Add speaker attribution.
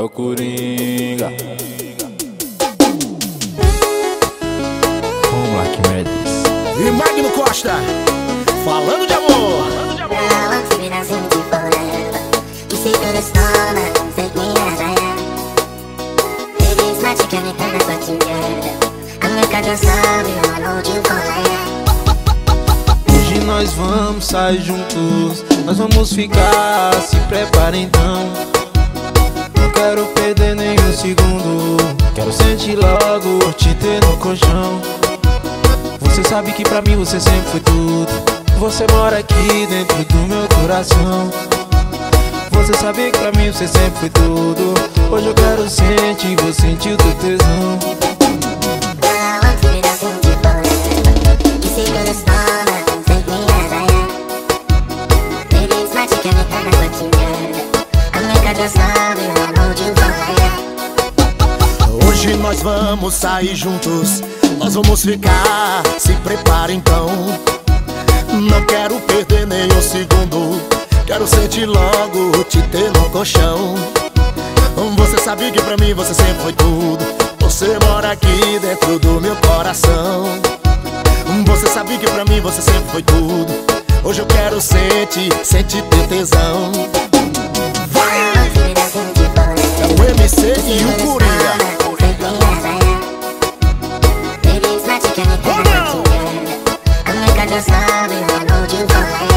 Speaker 1: É o Coringa. Vamos lá, que merda.
Speaker 2: E Magno Costa, falando de amor.
Speaker 3: Forever.
Speaker 4: Hoje nós vamos sair juntos, nós vamos ficar, se prepara então. Quero perder nenhum segundo, quero sentir logo, te ter no colchão. Você sabe que pra mim você sempre foi tudo. Você mora aqui dentro do meu coração. Você sabe que pra mim você sempre foi tudo. Hoje eu quero sentir, vou sentir o teu tesão.
Speaker 2: Hoje nós vamos sair juntos, nós vamos ficar. Se prepara então. Não quero perder nenhum segundo. Quero sentir logo, te ter no colchão. Você sabe que pra mim você sempre foi tudo. Você mora aqui dentro do meu coração. Você sabe que pra mim você sempre foi tudo. Hoje eu quero sentir, sentir teu tesão. Crescer e o Coringa. Vamos!